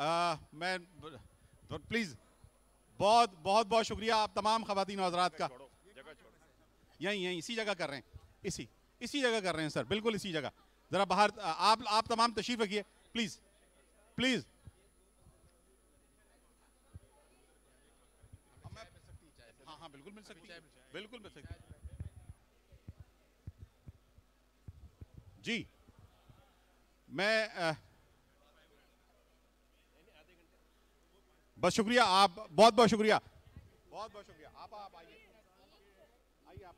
आ, मैं प्लीज़ बहुत बहुत बहुत शुक्रिया आप तमाम खवतिन हजरात का। यहीं यहीं इसी जगह कर रहे हैं। इसी इसी जगह कर रहे हैं सर बिल्कुल इसी जगह। ज़रा बाहर आप आप तमाम तशरीफ़ रखिए प्लीज़ प्लीज़ हाँ हाँ बिल्कुल मिल सकती है बिल्कुल मिल सकती जी मैं आ, बस शुक्रिया, आप बहुत बहुत शुक्रिया। बहुत बहुत शुक्रिया। आप आप आइए। आइए आप।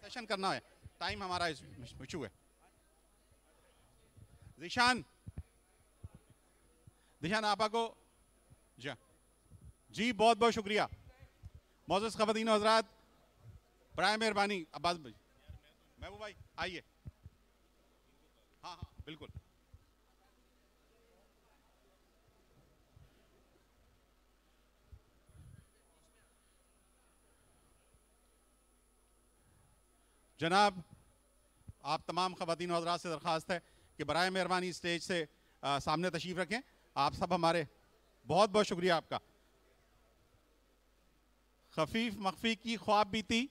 सेशन करना है। टाइम हमारा इशू है। जिशान। दिशान आपा को जी हाँ। जी, बहुत बहुत शुक्रिया। मोजस खवतिन हजरात। बरए मेहरबानी। अब्बास भाई। महबूब भाई, आइए। हाँ हाँ बिल्कुल। जनाब आप तमाम खवतिन हजरात से दरख्वास्त है कि बर मेहरबानी स्टेज से आ, सामने तशरीफ़ रखें। आप सब हमारे बहुत बहुत शुक्रिया आपका। खफीफ मखफी की ख्वाब बीती।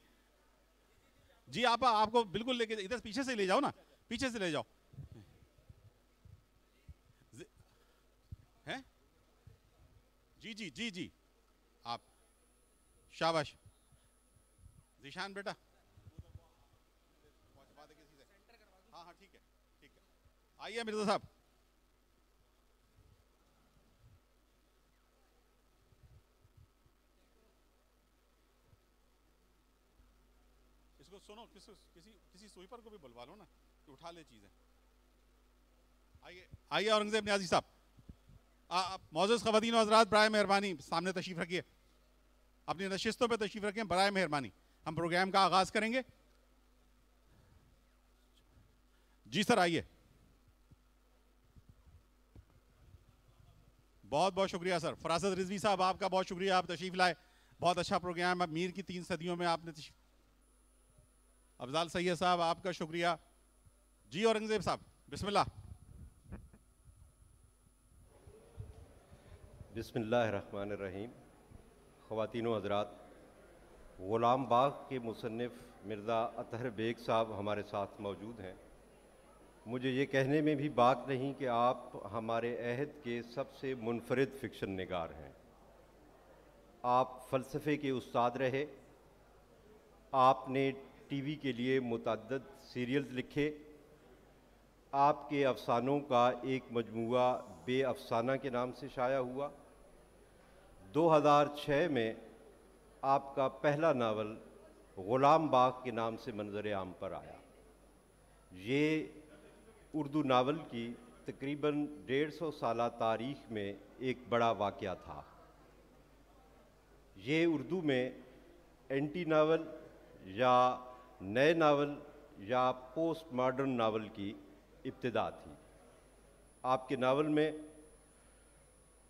जी आप आपको बिल्कुल लेके इधर पीछे से ले जाओ ना पीछे से ले जाओ हैं जी जी जी जी। आप, शाबाश। जिशान बेटा। हाँ हाँ ठीक है ठीक है। आइए मिर्ज़ा साहब। इसको सुनो, किसी किसी किसी स्वीपर को भी बुलवा लो ना, कि उठा ले चीज़ें। आइए आइए औरंगज़ेब न्याजी साहब। मोजस खवतिन हजरात बर मेहरबानी। सामने तशरीफ़ रखिए। अपनी नशस्तों पर तशरीफ़ रखें बर मेहरबानी। हम प्रोग्राम का आगाज़ करेंगे। जी सर, आइए। बहुत बहुत शुक्रिया सर। फरासत रिजवी साहब, आपका बहुत शुक्रिया, आप तशरीफ़ लाए। बहुत अच्छा प्रोग्राम है। मीर की तीन सदियों में आपने अफजाल सैयद साहब, आपका शुक्रिया। जी, औरंगज़ेब साहब, बिस्मिल्लाह। बिसमीम ख़वान हजरात, ग़ुलाम बाग के मुसनफ़ मिर्ज़ा अतहर बेग साहब हमारे साथ मौजूद हैं। मुझे ये कहने में भी बात नहीं कि आप हमारे अहद के सबसे मुनफरद फ़िक्शन नगार हैं। आप फ़लसफ़े के उस्ताद रहे, आपने टीवी के लिए मुतद सीरियल्स लिखे, आपके अफसानों का एक मजमू बे अफसाना के नाम से शाया हुआ 2006 में आपका पहला नावल ग़ुलाम बाग के नाम से मंजर आम पर आया। ये उर्दू नावल की तकरीबन डेढ़ सौ साल तारीख में एक बड़ा वाक़ था। ये उर्दू में एंटी नावल या नए नावल या पोस्ट मॉडर्न नावल की इब्तदा थी। आपके नावल में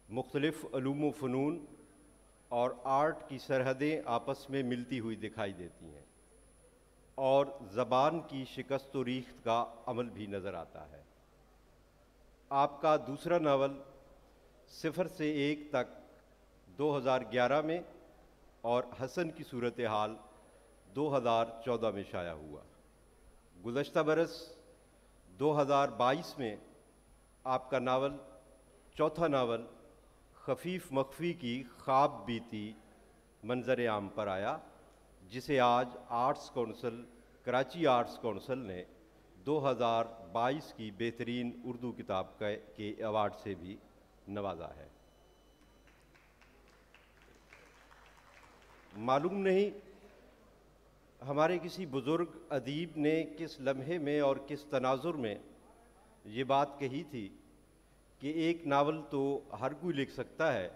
मुख्तलिफ़ फ़नून फ़नून और आर्ट की सरहदें आपस में मिलती हुई दिखाई देती हैं। और ज़बान की शिकस्त रीख्त का अमल भी नज़र आता है। आपका दूसरा नावल सिफर से एक तक 2011 में और हसन की सूरत हाल 2014 में शाया हुआ। गुजशत बरस 2022 में आपका नावल, चौथा नावल खफीफ मखफी की ख्वाब बीती मंजर आम पर आया, जिसे आज arts council, Karachi arts council ने 2022 की बेहतरीन उर्दू किताब के अवार्ड से भी नवाजा है। मालूम नहीं हमारे किसी बुज़ुर्ग अदीब ने किस लम्हे में और किस तनाजुर में ये बात कही थी कि एक नावल तो हर कोई लिख सकता है,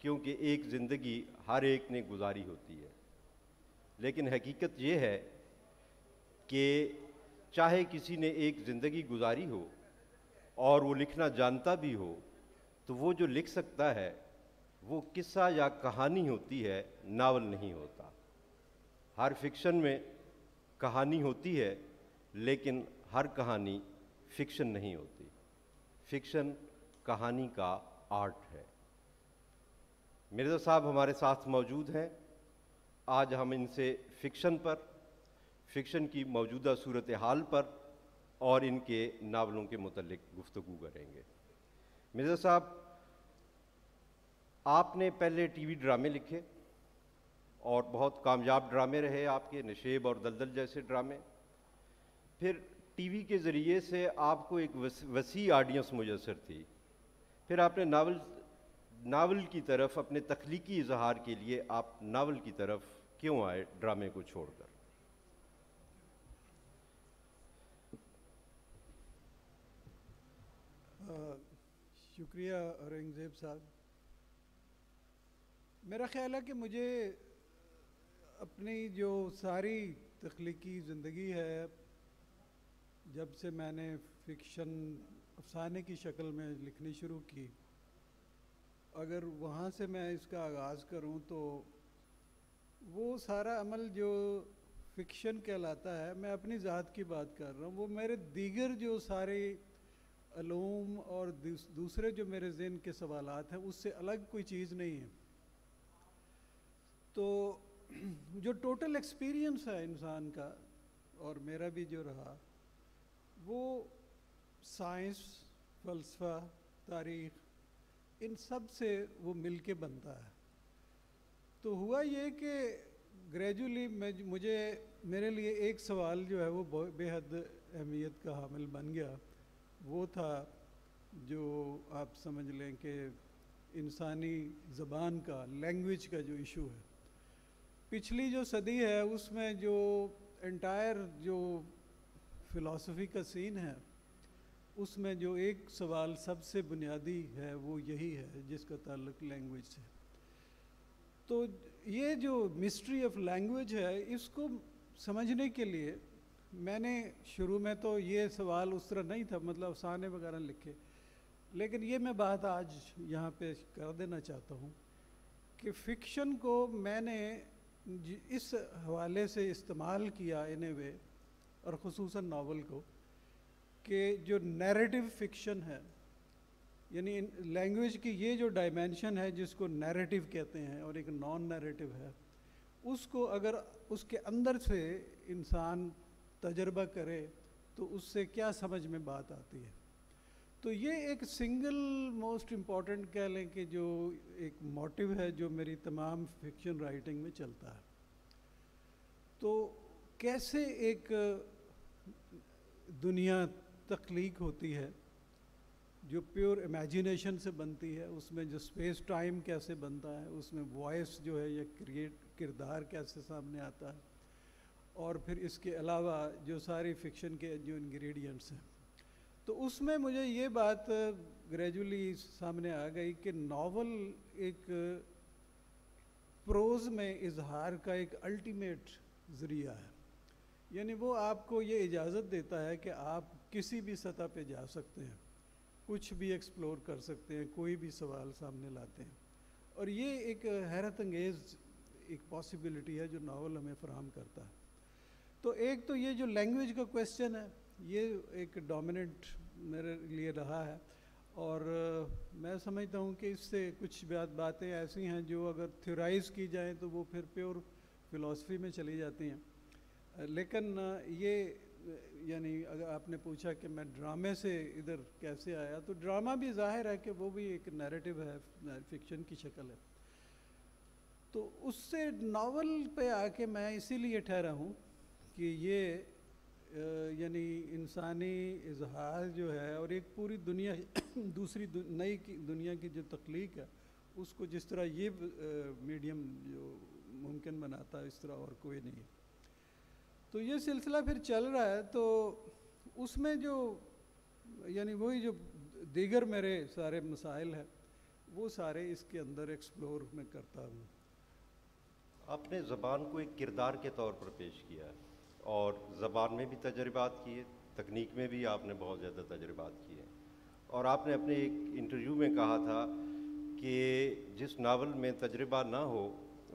क्योंकि एक ज़िंदगी हर एक ने गुजारी होती है। लेकिन हकीकत ये है कि चाहे किसी ने एक ज़िंदगी गुजारी हो और वो लिखना जानता भी हो तो वो जो लिख सकता है, वो किस्सा या कहानी होती है, नावल नहीं होता। हर फिक्शन में कहानी होती है, लेकिन हर कहानी फिक्शन नहीं होती। फिक्शन कहानी का आर्ट है। मिर्ज़ा साहब हमारे साथ मौजूद हैं। आज हम इनसे फिक्शन पर फिक्शन की मौजूदा सूरत हाल पर और इनके नावलों के मतलब गुफ्तु करेंगे। मिर्ज़ा साहब, आपने पहले टीवी ड्रामे लिखे और बहुत कामयाब ड्रामे रहे आपके, नशेब और दलदल जैसे ड्रामे। फिर टीवी के ज़रिए से आपको एक वसी ऑडियंस मुयसर थी। फिर आपने नावल नावल की तरफ़ अपने तख्लीकी इजहार के लिए आप नावल की तरफ़ क्यों आए ड्रामे को छोड़कर? शुक्रिया औरंगज़ेब साहब। मेरा ख्याल है कि मुझे अपनी जो सारी तख्लीकी ज़िंदगी है, जब से मैंने फ़िक्शन अफसाने की शक्ल में लिखनी शुरू की। अगर वहाँ से मैं इसका आगाज़ करूँ तो वो सारा अमल जो फ़िक्शन कहलाता है, मैं अपनी ज़ात की बात कर रहा हूँ। वो मेरे दीगर जो सारे अलूम और दूसरे जो मेरे जहन के सवाल हैं, उससे अलग कोई चीज़ नहीं है। तो जो टोटल एक्सपीरियंस है इंसान का और मेरा भी जो रहा, वो साइंस, फ़लसफ़ा, तारीख़, इन सबसे वो मिल के बनता है। तो हुआ ये कि ग्रेजुअली मैं, मुझे, मेरे लिए एक सवाल जो है वो बेहद अहमियत का हामिल बन गया। वो था जो आप समझ लें कि इंसानी ज़बान का लैंग्वेज का जो इशू है। पिछली जो सदी है, उसमें जो एंटायर जो फ़िलासफ़ी का सीन है उसमें जो एक सवाल सबसे बुनियादी है, वो यही है, जिसका ताल्लुक लैंग्वेज से। तो ये जो मिस्ट्री ऑफ़ लैंग्वेज है, इसको समझने के लिए मैंने शुरू में तो ये सवाल उस तरह नहीं था मतलब अफसाने वगैरह लिखे। लेकिन ये मैं बात आज यहाँ पे कर देना चाहता हूँ कि फ़िक्शन को मैंने इस हवाले से इस्तेमाल किया इन वे और ख़ुसूस नावल को कि जो नैरेटिव फ़िक्शन है, यानी लैंग्वेज की ये जो डायमेंशन है जिसको नैरेटिव कहते हैं और एक नॉन नैरेटिव है, उसको अगर उसके अंदर से इंसान तजर्बा करे तो उससे क्या समझ में बात आती है? तो ये एक सिंगल मोस्ट इंपॉर्टेंट कह लें कि जो एक मोटिव है जो मेरी तमाम फिक्शन राइटिंग में चलता है। तो कैसे एक दुनिया तख्लीक होती है, जो प्योर इमेजिनेशन से बनती है, उसमें जो स्पेस टाइम कैसे बनता है, उसमें वॉइस जो है या क्रिएट, किरदार कैसे सामने आता है, और फिर इसके अलावा जो सारी फिक्शन के जो इंग्रेडिएंट्स हैं। तो उसमें मुझे ये बात ग्रेजुअली सामने आ गई कि नावल एक प्रोज़ में इजहार का एक अल्टीमेट ज़रिया है। यानी वो आपको ये इजाज़त देता है कि आप किसी भी सतह पे जा सकते हैं, कुछ भी एक्सप्लोर कर सकते हैं, कोई भी सवाल सामने लाते हैं। और ये एक हैरत अंगेज़ एक पॉसिबिलिटी है जो नावल हमें फ्राहम करता है। तो एक तो ये जो लैंग्वेज का क्वेश्चन है, ये एक डोमिनेंट मेरे लिए रहा है। और मैं समझता हूँ कि इससे कुछ बात, बातें ऐसी हैं जो अगर थ्योराइज की जाएँ तो वो फिर प्योर फिलॉसफी में चली जाती हैं। लेकिन ये यानी अगर आपने पूछा कि मैं ड्रामे से इधर कैसे आया तो ड्रामा भी ज़ाहिर है कि वो भी एक नैरेटिव है फिक्शन की शक्ल है। तो उससे नावल पे आके मैं इसीलिए ठहरा हूँ कि ये यानी इंसानी इजहार जो है और एक पूरी दुनिया दूसरी दु, नई की दुनिया की जो तख्लीक है उसको जिस तरह ये मीडियम जो मुमकिन बनाता है इस तरह और कोई नहीं है। तो ये सिलसिला फिर चल रहा है तो उसमें जो, यानी वही जो दीगर मेरे सारे मसाइल हैं, वो सारे इसके अंदर एक्सप्लोर में करता हूँ। आपने ज़बान को एक किरदार के तौर पर पेश किया है, और ज़बान में भी तजर्बात किए, तकनीक में भी आपने बहुत ज़्यादा तजर्बात किए। और आपने अपने एक इंटरव्यू में कहा था कि जिस नावल में तजर्बा ना हो,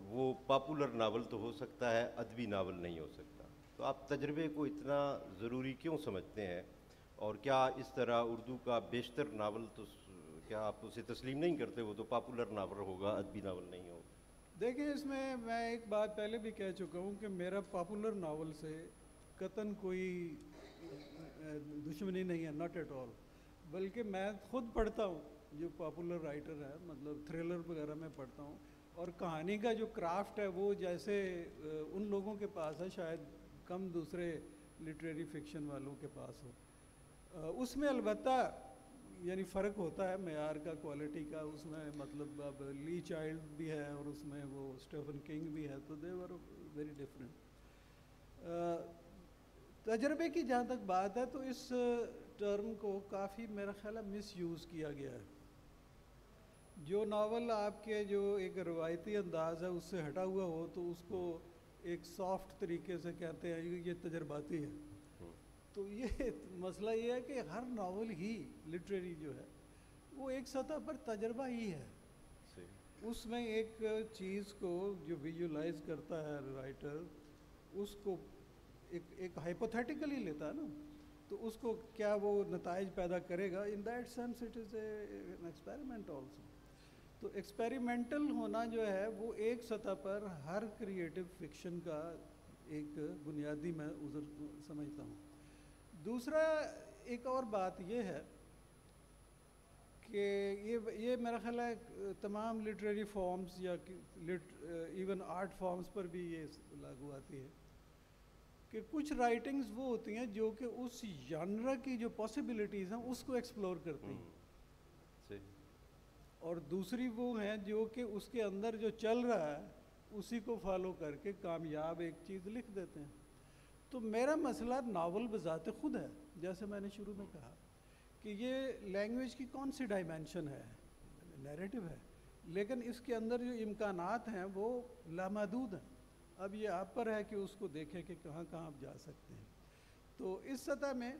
वो पॉपुलर नावल तो हो सकता है, अदबी नावल नहीं हो सकता। तो आप तजर्बे को इतना ज़रूरी क्यों समझते हैं? और क्या इस तरह उर्दू का बेशतर नावल तो क्या आप उसे तस्लीम नहीं करते वो तो पॉपुलर नावल होगा, अदबी नावल नहीं होगा देखिए, इसमें मैं एक बात पहले भी कह चुका हूँ कि मेरा पॉपुलर नावल से कतन कोई दुश्मनी नहीं है नॉट एट ऑल बल्कि मैं खुद पढ़ता हूँ, जो पॉपुलर राइटर है मतलब थ्रिलर वगैरह में पढ़ता हूँ, और कहानी का जो क्राफ्ट है, वो जैसे उन लोगों के पास है, शायद कम दूसरे लिटरेरी फिक्शन वालों के पास हो। उसमें अलबत्ता यानी फ़र्क होता है मैार का क्वालिटी का, उसमें मतलब अब ली चाइल्ड भी है और उसमें वो स्टेफन किंग भी है तो दे वर वेरी डिफरेंट तजर्बे की जहाँ तक बात है तो इस टर्म को काफ़ी मेरा ख्याल है मिस यूज़ किया गया है। जो नावल आपके जो एक रवायती अंदाज है, उससे हटा हुआ हो तो उसको एक सॉफ्ट तरीके से कहते हैं ये- तजर्बाती है। तो ये मसला ये है कि हर नावल ही लिटरेरी जो है वो एक सतह पर तजर्बा ही है। उसमें एक चीज़ को जो विजुलाइज करता है राइटर उसको एक एक हाइपोथेटिकली लेता है ना तो उसको क्या वो नतज पैदा करेगा? In that sense it is an experiment also तो एक्सपेरिमेंटल होना जो है, वो एक सतह पर हर क्रिएटिव फिक्शन का एक बुनियादी मैं उधर समझता हूँ। दूसरा एक और बात ये है कि ये ये मेरा ख्याल है, तमाम लिटरेरी फॉर्म्स या इवन आर्ट फॉर्म्स पर भी ये लागू आती है कि कुछ राइटिंग्स वो होती हैं जो कि उस जानरा की जो पॉसिबिलिटीज़ हैं, उसको एक्सप्लोर करती हैं। सही और दूसरी वो हैं जो कि उसके अंदर जो चल रहा है, उसी को फॉलो करके कामयाब एक चीज़ लिख देते हैं। तो मेरा मसला नावल बज़ात खुद है, जैसे मैंने शुरू में कहा कि ये लैंग्वेज की कौन सी डायमेंशन है? नैरेटिव है। लेकिन इसके अंदर जो इम्कान हैं, वो लामहदूद हैं। अब ये आप पर है कि उसको देखें कि कहाँ कहाँ आप जा सकते हैं। तो इस सतह में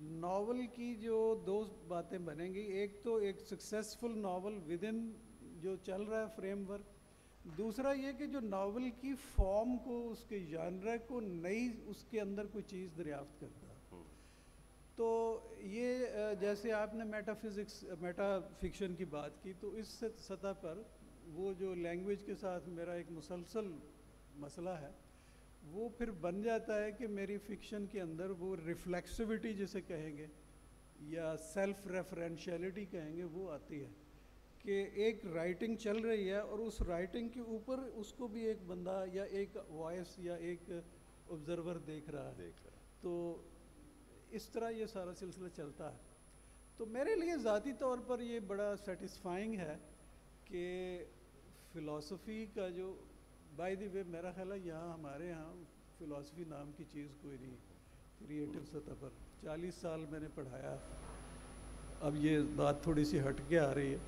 नावल की जो दो बातें बनेंगी एक तो एक सक्सेसफुल नावल विद इन जो चल रहा है फ्रेमवर्क दूसरा ये कि जो नावल की फॉर्म को उसके जानरा को नई उसके अंदर कोई चीज़ दरियाफ्त करता। है तो ये जैसे आपने मेटाफिज़िक्स मेटा फिक्शन की बात की तो इस सतह पर वो जो लैंग्वेज के साथ मेरा एक मुसलसल मसला है वो फिर बन जाता है कि मेरी फिक्शन के अंदर वो रिफ्लेक्सिविटी जिसे कहेंगे या सेल्फ रेफरेंशियलिटी कहेंगे वो आती है कि एक राइटिंग चल रही है और उस राइटिंग के ऊपर उसको भी एक बंदा या एक वॉइस या एक ऑब्जर्वर देख रहा है देख रहा है। तो इस तरह ये सारा सिलसिला चलता है तो मेरे लिए ज़ाती तौर पर ये बड़ा सेटिस्फाइंग है कि फ़िलासफ़ी का जो बाय द वे मेरा ख्याल है यहाँ हमारे यहाँ फ़िलासफ़ी नाम की चीज़ कोई नहीं क्रिएटिव सतह पर। चालीस साल मैंने पढ़ाया। अब ये बात थोड़ी सी हट के आ रही है।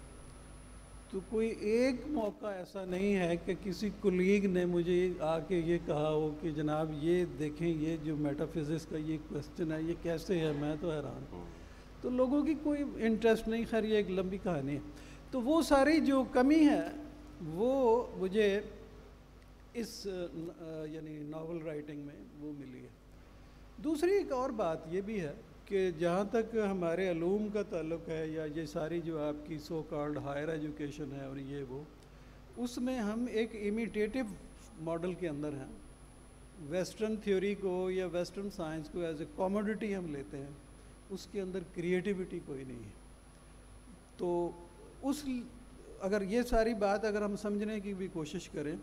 तो कोई एक मौका ऐसा नहीं है कि किसी कुलीग ने मुझे आके ये कहा हो कि जनाब ये देखें ये जो मेटाफिज़िक्स का ये क्वेश्चन है ये कैसे है? मैं तो हैरान। हूँ। तो लोगों की कोई इंटरेस्ट नहीं खैर ये एक लंबी कहानी है। तो वो सारी जो कमी है वो मुझे इस यानी नावल राइटिंग में वो मिली है। दूसरी एक और बात ये भी है कि जहाँ तक हमारे अलूम का ताल्लुक है या ये सारी जो आपकी सो कॉल्ड हायर एजुकेशन है और ये वो, उसमें हम एक इमिटेटिव मॉडल के अंदर हैं। वेस्टर्न थ्योरी को या वेस्टर्न साइंस को एज ए कॉमोडिटी हम लेते हैं, उसके अंदर क्रिएटिविटी कोई नहीं है। तो उस, अगर ये सारी बात अगर हम समझने की भी कोशिश करें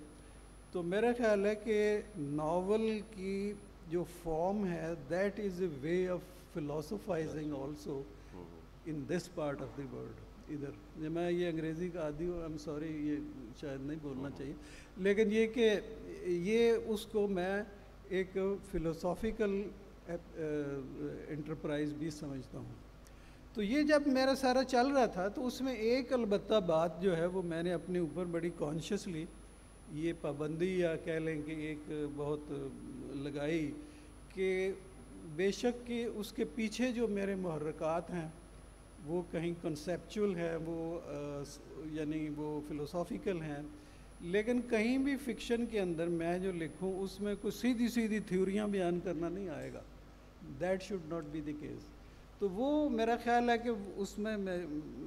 तो मेरा ख्याल है कि नावल की जो फॉर्म है that is a way of philosophising also in this part of the world इधर। मैं ये अंग्रेज़ी का आदि हूँ आई एम सॉरी ये शायद नहीं बोलना चाहिए। लेकिन ये कि ये उसको मैं एक फ़िलोसॉफिकल इंटरप्राइज भी समझता हूँ। तो ये जब मेरा सारा चल रहा था तो उसमें एक अलबत्ता बात जो है वो मैंने अपने ऊपर बड़ी कॉन्शियसली ये पाबंदी या कह लें कि एक बहुत लगाई कि बेशक कि उसके पीछे जो मेरे महरक़ात हैं, वो कहीं कंसेप्चुअल है, वो यानी वो फ़िलोसॉफ़िकल हैं, लेकिन कहीं भी फिक्शन के अंदर मैं जो लिखूं, उसमें कुछ सीधी सीधी थ्योरियाँ बयान करना नहीं आएगा। That should not be the case तो वो मेरा ख्याल है कि उसमें मैं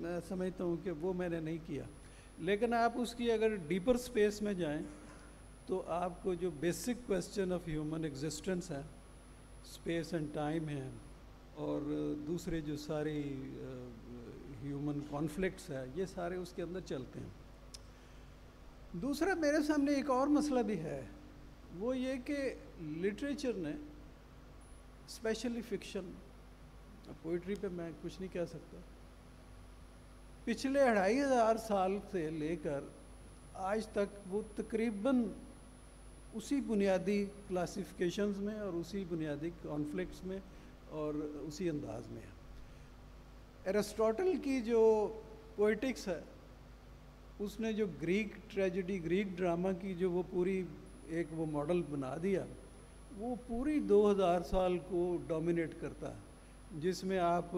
मैं समझता हूँ कि वो मैंने नहीं किया। लेकिन आप उसकी अगर डीपर स्पेस में जाएँ तो आपको जो basic question of human existence है स्पेस एंड टाइम है, और दूसरे जो सारी ह्यूमन कॉन्फ्लिक्ट्स है, ये सारे उसके अंदर चलते हैं। दूसरा मेरे सामने एक और मसला भी है, वो ये कि लिटरेचर ने स्पेशली फिक्शन पोइट्री पे मैं कुछ नहीं कह सकता पिछले अढ़ाई हज़ार साल से लेकर आज तक वो तकरीबन उसी बुनियादी क्लासिफिकेशंस में और उसी बुनियादी कॉन्फ्लिक्ट्स में और उसी अंदाज में है। एरिस्टोटल की जो पोइटिक्स है, उसने जो ग्रीक ट्रेजिडी ग्रीक ड्रामा की जो वो पूरी एक वो मॉडल बना दिया, वो पूरी 2000 साल को डोमिनेट करता है, जिसमें आप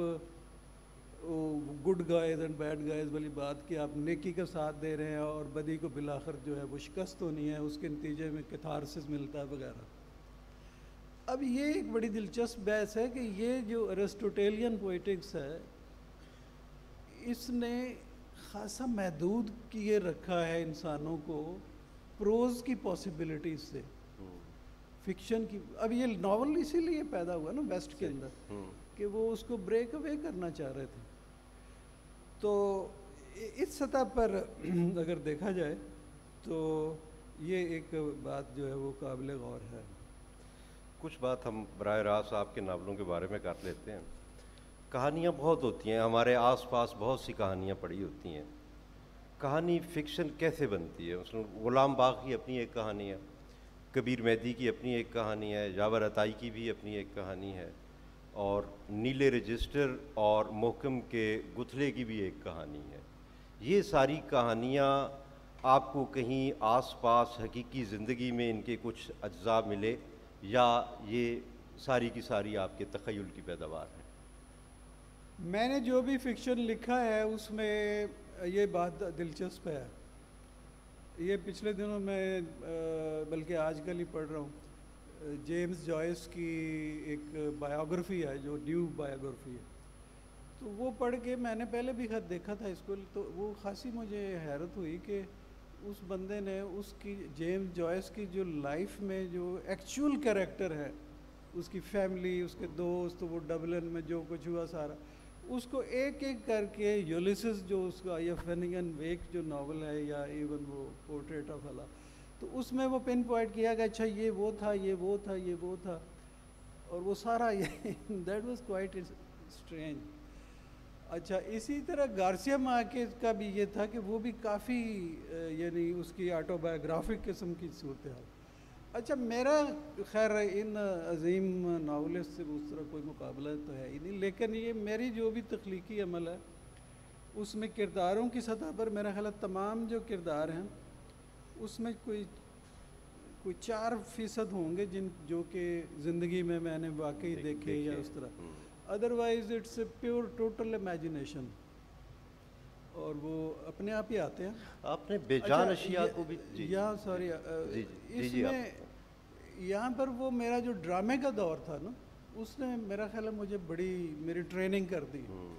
good guys and bad guys वाली बात कि आप नेकी का साथ दे रहे हैं और बदी को बिलाखर जो है वो शिकस्त होनी है उसके नतीजे में कथारसिस मिलता है वगैरह। अब ये एक बड़ी दिलचस्प बहस है कि ये जो अरेस्टोटेलियन पोइटिक्स है इसने खासा महदूद किए रखा है इंसानों को प्रोज की पॉसिबिलिटीज से। फिक्शन की अब ये नावल इसीलिए पैदा हुआ ना वेस्ट के अंदर हम्म, कि वो उसको ब्रेक अवे करना चाह रहे थे। तो इस सतह पर अगर देखा जाए तो ये एक बात जो है वो काबिल गौर है। कुछ बात हम बरह रास्त आपके नावलों के बारे में कर लेते हैं। कहानियाँ बहुत होती हैं, हमारे आसपास बहुत सी कहानियाँ पड़ी होती हैं। कहानी फिक्शन कैसे बनती है? उसमें गुलाम बाग की अपनी एक कहानी है, कबीर मेहदी की अपनी एक कहानी है जावर अताई की भी अपनी एक कहानी है। और नीले रजिस्टर और मोहकम के गुथले की भी एक कहानी है। ये सारी कहानियाँ आपको कहीं आसपास हकीकी ज़िंदगी में इनके कुछ अज्जा मिले या ये सारी की सारी आपके तखयल की पैदावार है। मैंने जो भी फिक्शन लिखा है, उसमें ये बात दिलचस्प है। ये पिछले दिनों मैं बल्कि आजकल ही पढ़ रहा हूँ। जेम्स जॉयस की एक बायोग्राफी है, जो ड्यू बायोग्राफी है। तो वो पढ़ के मैंने पहले भी खत देखा था इसको तो वो खासी मुझे हैरत हुई कि उस बंदे ने उसकी जेम्स जॉयस की जो लाइफ में जो एक्चुअल कैरेक्टर है, उसकी फैमिली उसके दोस्त, वो डबलिन में जो कुछ हुआ सारा, उसको एक एक करके यूलिसिस जो उसका, या फेनिगन वेक जो नावल है, या इवन वो पोर्ट्रेट ऑफ़ अला तो उसमें वो पिन पॉइंट किया कि अच्छा ये वो था, ये वो था, ये वो था। और वो सारा ये दैट वाज क्वाइट स्ट्रेंज अच्छा इसी तरह गार्सिया मार्केज का भी ये था कि वो भी काफ़ी यानी उसकी ऑटोबायोग्राफिक किस्म की सूरत हाल अच्छा मेरा खैर इन अजीम नावलिस्ट से उस तरह कोई मुकाबला तो है ही नहीं, लेकिन ये मेरी जो भी तख्लीकी अमल है, उसमें किरदारों की सतह पर मेरा ख्याल तमाम जो किरदार हैं उसमें कोई कोई चार फ़ीसद होंगे जिन जो कि ज़िंदगी में मैंने वाकई देख- देखे या उस तरह। Otherwise it's a pure total imagination और वो अपने आप ही आते हैं। आपने बेजान अच्छा, अशिया ये- को भी यहाँ सॉरी इसमें यहाँ पर वो मेरा जो ड्रामे का दौर था ना उसने मेरा ख्याल है मुझे बड़ी मेरी ट्रेनिंग कर दी। हम्म,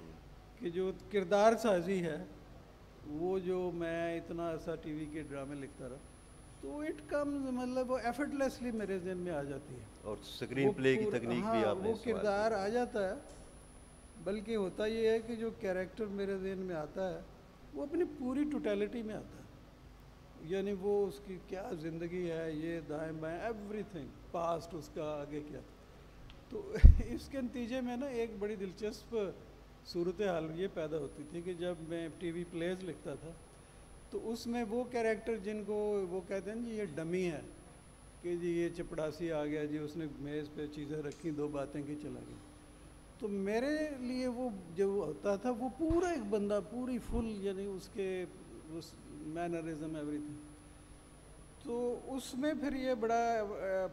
कि जो किरदार साजी है वो जो मैं इतना ऐसा टीवी के ड्रामे लिखता रहा तो इट कम्स मतलब वो एफर्टलेसली मेरे जहन में आ जाती है। और स्क्रीन प्ले की तकनीक हाँ, भी आपने वो किरदार आ जाता है बल्कि होता ये है कि जो कैरेक्टर मेरे जहन में आता है वो अपनी पूरी टोटलिटी में आता है। यानी वो उसकी क्या ज़िंदगी है ये दाएँ बाएँ एवरीथिंग पास्ट उसका आगे क्या। तो इसके नतीजे में ना एक बड़ी दिलचस्प सूरत हाल ये पैदा होती थी कि जब मैं टीवी प्लेज लिखता था तो उसमें वो कैरेक्टर जिनको वो कहते हैं जी, ये डमी है कि जी, ये चपड़ासी आ गया जी, उसने मेज़ पे चीज़ें रखी, दो बातें की, चला गया। तो मेरे लिए वो जो होता था, वो पूरा एक बंदा, पूरी फुल, यानी उसके, उस मैनरिज्म एवरीथिंग तो उसमें फिर ये बड़ा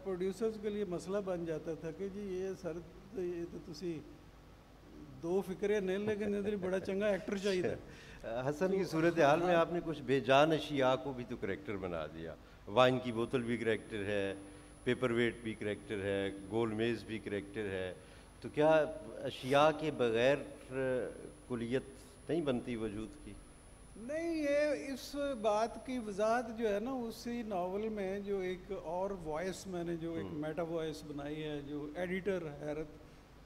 प्रोड्यूसर्स के लिए मसला बन जाता था कि जी, ये सर, ये तो तुसी दो फिक्रे नहीं लेकिन इधर बड़ा चंगा एक्टर चाहिए हसन की सूरत हाल में आपने कुछ बेजान अशिया को भी तो करेक्टर बना दिया। वाइन की बोतल भी करेक्टर है पेपर वेट भी करेक्टर है गोल मेज़ भी करेक्टर है। तो क्या अशिया के बगैर कुलियत नहीं बनती वजूद की? नहीं ये इस बात की वजाहत जो है ना उसी नावल में जो एक और वॉइस मैंने जो एक हम्म। मेटा वॉइस बनाई है जो एडिटर हैरत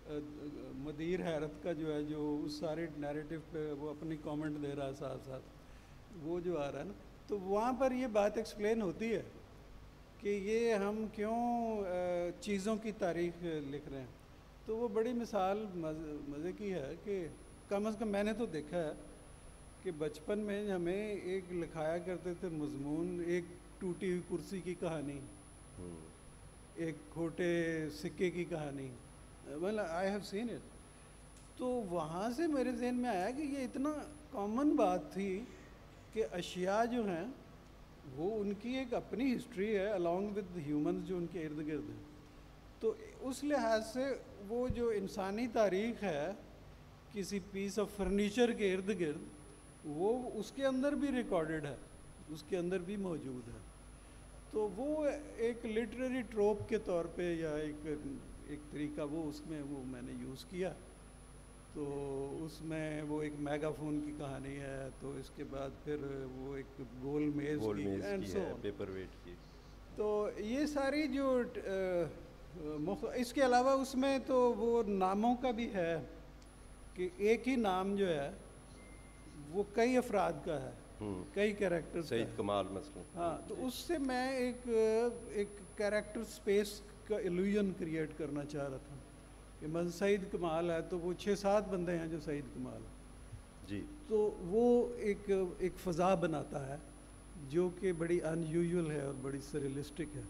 मदीर हैरत का जो है जो उस सारे नैरेटिव पे वो अपनी कमेंट दे रहा है साथ साथ वो जो आ रहा है ना तो वहाँ पर ये बात एक्सप्लेन होती है कि ये हम क्यों चीज़ों की तारीख लिख रहे हैं। तो वो बड़ी मिसाल मज़े की है कि कम अज़ कम मैंने तो देखा है कि बचपन में हमें एक लिखाया करते थे मजमून एक टूटी हुई कुर्सी की कहानी एक खोटे सिक्के की कहानी। Well I have seen it तो वहाँ से मेरे जहन में आया कि ये इतना कॉमन बात थी कि अशिया जो हैं, वो उनकी एक अपनी हिस्ट्री है अलॉन्ग विद ह्यूमंस जो उनके इर्द गिर्द हैं। तो उस लिहाज से वो जो इंसानी तारीख है, किसी पीस ऑफ़ फर्नीचर के इर्द गिर्द, वो उसके अंदर भी रिकॉर्डेड है, उसके अंदर भी मौजूद है। तो वो एक लिटरेरी ट्रोप के तौर पे या एक एक तरीका वो उसमें वो मैंने यूज़ किया। तो उसमें वो एक मेगाफोन की कहानी है तो इसके बाद फिर वो एक गोल मेज गोल की मेज़ की है पेपर वेट की। तो ये सारी जो मुख- इसके अलावा उसमें तो वो नामों का भी है कि एक ही नाम जो है वो कई अफराद का है हम्म, कई कैरेक्टर्स सईद कमाल मसलन हाँ तो उससे मैं एक एक कैरेक्टर स्पेस का इल्यूजन क्रिएट करना चाह रहा था। कि मन सईद कमाल है तो वो छः सात बंदे हैं जो सईद कमाल जी। तो वो एक एक फ़ज़ा बनाता है जो कि बड़ी अनयूजल है और बड़ी सरियलिस्टिक है।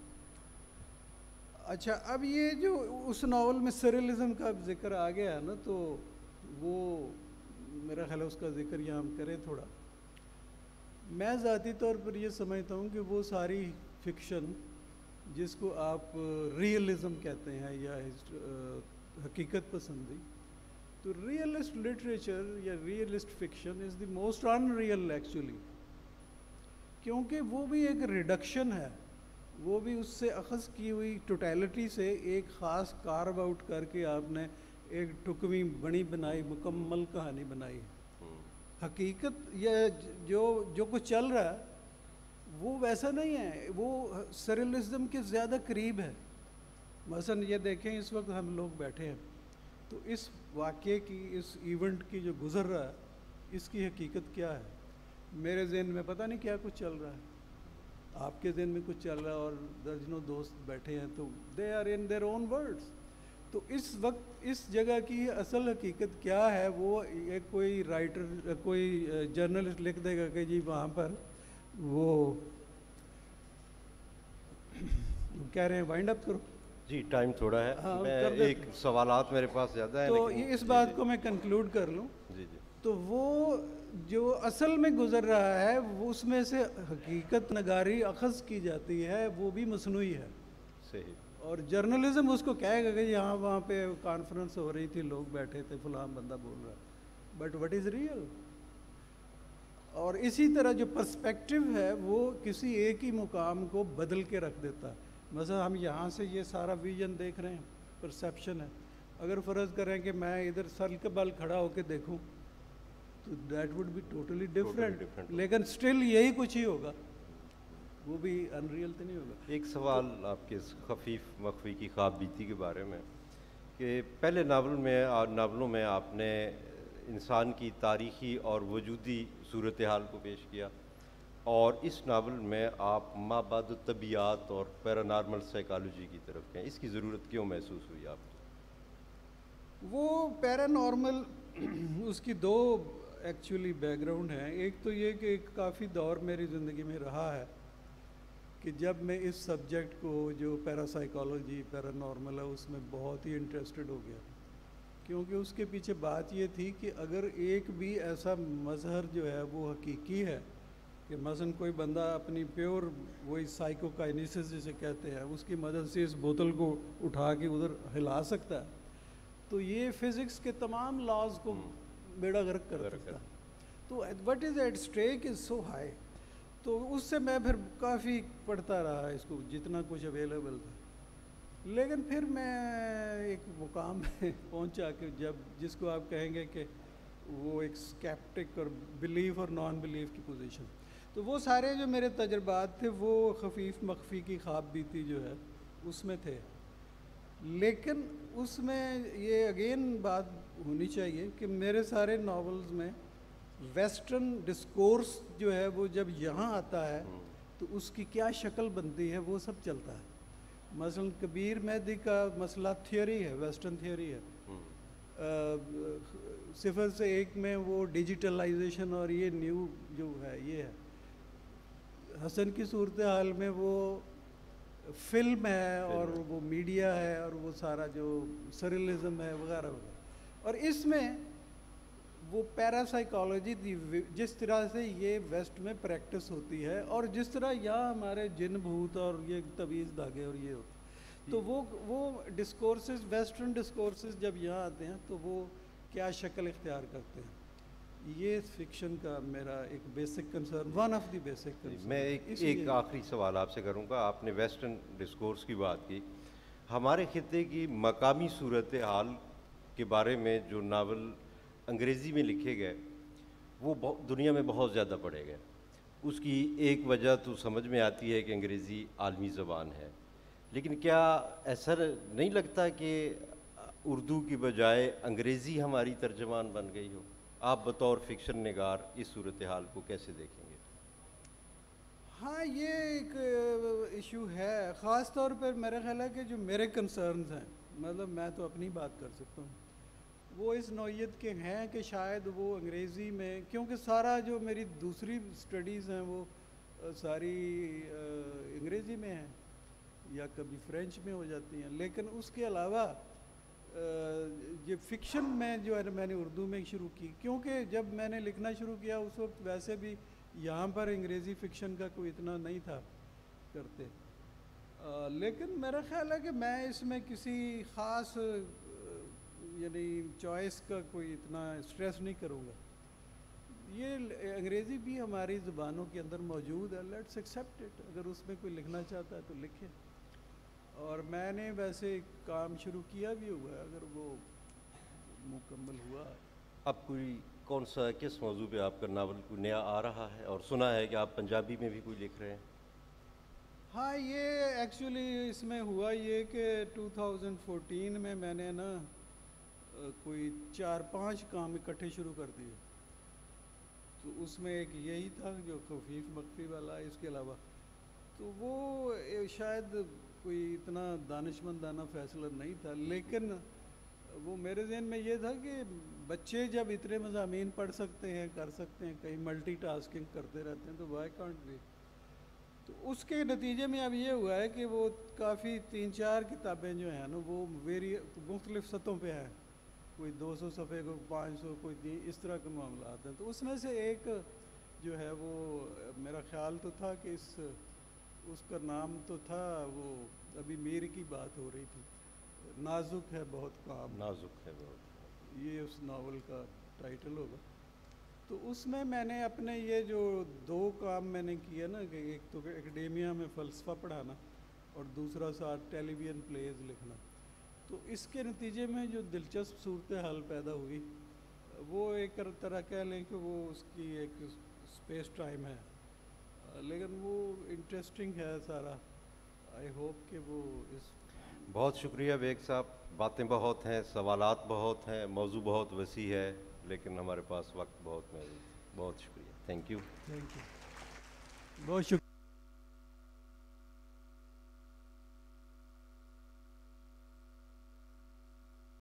अच्छा अब ये जो उस नावल में सरियलिज़म का ज़िक्र आ गया है ना तो वो मेरा ख्याल है उसका ज़िक्र यहाँ हम करें थोड़ा। मैं ज़ाती तौर पर ये समझता हूँ कि वो सारी फिक्शन जिसको आप रियलिज़म कहते हैं या हकीकत पसंदी तो रियलिस्ट लिटरेचर या realist fiction is the most unreal actually क्योंकि वो भी एक रिडक्शन है वो भी उससे अखज़ की हुई टोटलिटी से एक ख़ास कार्व आउट करके आपने एक टुकवी बनी बनाई मुकम्मल कहानी बनाई हकीकत या जो जो कुछ चल रहा है वो वैसा नहीं है, वो सरियलिज्म के ज़्यादा करीब है। मसलन ये देखें, इस वक्त हम लोग बैठे हैं तो इस वाक्य की, इस इवेंट की जो गुज़र रहा है, इसकी हकीकत क्या है? मेरे जहन में पता नहीं क्या कुछ चल रहा है। आपके जहन में कुछ चल रहा है और दर्जनों दोस्त बैठे हैं तो they are in their own words तो इस वक्त, इस जगह की असल हकीकत क्या है? वो एक कोई राइटर कोई जर्नलिस्ट लिख देगा कि जी वहाँ पर वो कह रहे हैं वाइंड अप करो। जी टाइम थोड़ा है। हाँ, मैं एक सवालात मेरे पास ज़्यादा है तो इस बात को मैं कंक्लूड कर लूँ। जी जी। तो वो जो असल में गुजर रहा है वो उसमें से हकीकत नगारी अखज़ की जाती है वो भी मसनू है। सही। और जर्नलिज्म उसको कहेगा कि यहाँ वहाँ पे कॉन्फ्रेंस हो रही थी लोग बैठे थे फलाम बंदा बोल रहा है। बट वट इज़ रियल और इसी तरह जो पर्सपेक्टिव है वो किसी एक ही मुकाम को बदल के रख देता है। मसला हम यहाँ से ये सारा विजन देख रहे हैं परसेप्शन है। अगर फ़र्ज़ करें कि मैं इधर सल के बल खड़ा होकर देखूँ तो that would be totally different लेकिन स्टिल यही कुछ ही होगा। वो भी अनरियल तो नहीं होगा। एक सवाल तो, आपके इस खफीफ मखफी की ख्वाब बीती के बारे में कि पहले नावल में और नावलों में आपने इंसान की तारीखी और वजूदी सूरत हाल को पेश किया। और इस नावल में आप माबाद तबियात और पैरानॉर्मल साइकोलॉजी की तरफ़ गए इसकी ज़रूरत क्यों महसूस हुई आपको? वो पैरानॉर्मल, उसकी दो एक्चुअली बैकग्राउंड हैं। एक तो ये कि काफ़ी दौर मेरी ज़िंदगी में रहा है कि जब मैं इस सब्जेक्ट को, जो पैरासाइकोलॉजी पैरानॉर्मल है, उसमें बहुत ही इंटरेस्टेड हो गया। क्योंकि उसके पीछे बात ये थी कि अगर एक भी ऐसा मज़हर जो है वो हकीकी है कि मसलन कोई बंदा अपनी प्योर वही साइकोकाइनेसिस जिसे कहते हैं उसकी मदद से इस बोतल को उठा के उधर हिला सकता है तो ये फिज़िक्स के तमाम लॉज को बेड़ा गर्क कर कर- तो what is at stake is so high तो उससे मैं फिर काफ़ी पढ़ता रहा इसको जितना कुछ अवेलेबल था। लेकिन फिर मैं एक मुकाम पे पहुँचा कि जब जिसको आप कहेंगे कि वो एक स्केप्टिक और बिलीव और नॉन बिलीव की पोजीशन तो वो सारे जो मेरे तजर्बात थे वो खफीफ मख्फी की ख्वाब बीती जो है उसमें थे। लेकिन उसमें ये अगेन बात होनी चाहिए कि मेरे सारे नावल्स में वेस्टर्न डिस्कोर्स जो है वो जब यहाँ आता है तो उसकी क्या शक्ल बनती है वो सब चलता है। मसलन कबीर मेहदी का मसला थियोरी है वेस्टर्न थियोरी है। सिफर से एक में वो डिजिटलाइजेशन और ये न्यू जो है ये है। हसन की सूरत हाल में वो फ़िल्म है फ़िल्म और है। वो मीडिया है और वो सारा जो सरिलिज्म है वगैरह वगैरह। और इसमें वो पैरासाइकोलॉजी जिस तरह से ये वेस्ट में प्रैक्टिस होती है और जिस तरह यहाँ हमारे जिन भूत और ये तवीज़ धागे और ये होते तो वो वो डिस्कोर्सेज वेस्टर्न डिस्कोर्सेज जब यहाँ आते हैं तो वो क्या शक्ल इख्तियार करते हैं? ये फिक्शन का मेरा एक basic concern one of the basic concern मैं एक एक आखिरी सवाल आपसे करूँगा। आपने वेस्टर्न डिस्कोर्स की बात की। हमारे खत्े की मकामी सूरत हाल के बारे में जो नावल अंग्रेज़ी में लिखे गए, वो दुनिया में बहुत ज़्यादा पढ़े गए। उसकी एक वजह तो समझ में आती है कि अंग्रेज़ी आलमी ज़बान है। लेकिन क्या ऐसा नहीं लगता कि उर्दू की बजाय अंग्रेज़ी हमारी तर्जमान बन गई हो? आप बतौर फिक्शन नगार इस सूरत हाल को कैसे देखेंगे? हाँ ये एक इशू है। ख़ास तौर पर मेरा ख्याल है कि जो मेरे कंसर्न्स हैं मतलब मैं तो अपनी बात कर सकता हूँ। वो इस नौीयत के हैं कि शायद वो अंग्रेज़ी में क्योंकि सारा जो मेरी दूसरी स्टडीज़ हैं वो सारी अंग्रेज़ी में हैं या कभी फ्रेंच में हो जाती हैं। लेकिन उसके अलावा ये फिक्शन में जो है मैंने उर्दू में शुरू की। क्योंकि जब मैंने लिखना शुरू किया उस वक्त वैसे भी यहाँ पर अंग्रेज़ी फ़िक्शन का कोई इतना नहीं था करते। अ, लेकिन मेरा ख्याल है कि मैं इसमें किसी ख़ास यानी चॉइस का कोई इतना स्ट्रेस नहीं करूँगा। ये अंग्रेज़ी भी हमारी ज़ुबानों के अंदर मौजूद है। लेट्स एक्सेप्ट इट अगर उसमें कोई लिखना चाहता है तो लिखे। और मैंने वैसे काम शुरू किया भी हुआ है अगर वो मुकम्मल हुआ अब कोई कौन सा किस मौजू पे आपका नावल कोई नया आ रहा है? और सुना है कि आप पंजाबी में भी कोई लिख रहे हैं? हाँ ये एक्चुअली इसमें हुआ ये कि 2014 में मैंने ना कोई चार पाँच काम इकट्ठे शुरू कर दिए। तो उसमें एक यही था जो खफीफ मख्फी वाला इसके अलावा। तो वो शायद कोई इतना दानिशमंदाना फैसला नहीं था, लेकिन वो मेरे जहन में ये था कि बच्चे जब इतने मजामी पढ़ सकते हैं, कर सकते हैं, कहीं मल्टी टास्किंग करते रहते हैं तो वाई कांट भी तो उसके नतीजे में अब ये हुआ है कि वो काफ़ी तीन चार किताबें जो हैं ना, वो वेरी मुख्तलिफ़ सतहों पे हैं। कोई 200 सफ़े को 500 कोई तीन इस तरह के मामला हैं। तो उसमें से एक जो है वो मेरा ख्याल तो था कि इस उसका नाम तो था वो अभी मीर की बात हो रही थी। नाजुक है बहुत काम। नाजुक है बहुत। ये उस नावल का टाइटल होगा। तो उसमें मैंने अपने ये जो दो काम मैंने किए ना कि एक तो एकेडेमिया में फ़लसफ़ा पढ़ाना और दूसरा साथ टेलीविज़न प्लेज लिखना। तो इसके नतीजे में जो दिलचस्प सूरत हाल पैदा हुई वो एक तरह कह लें कि वो उसकी एक स्पेस टाइम है। लेकिन वो इंटरेस्टिंग है सारा। आई होप कि वो इस बहुत शुक्रिया बेग साहब। बातें बहुत हैं सवालात बहुत हैं मौजू बहुत वसी है लेकिन हमारे पास वक्त बहुत मौजूद बहुत शुक्रिया। थैंक यू थैंक यू बहुत शुक्रिया।